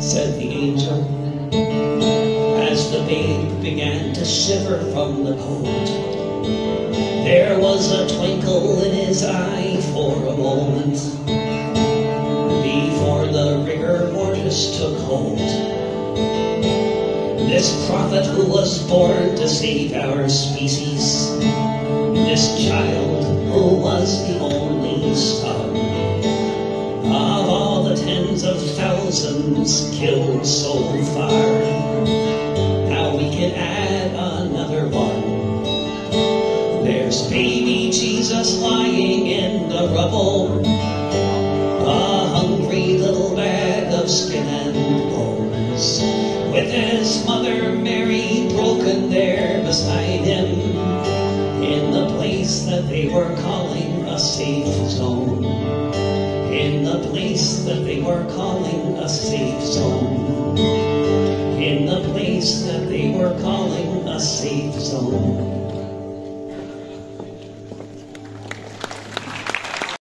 said the angel, as the babe began to shiver from the cold. There was a twinkle in his eye for a moment before the rigor mortis took hold. This prophet who was born to save our species, this child thousands killed so far. Now we can add another one. There's baby Jesus lying in the rubble, a hungry little bag of skin and bones, with his mother Mary broken there beside him, in the place that they were calling a safe zone in the place that they were calling a safe zone. In the place that they were calling a safe zone.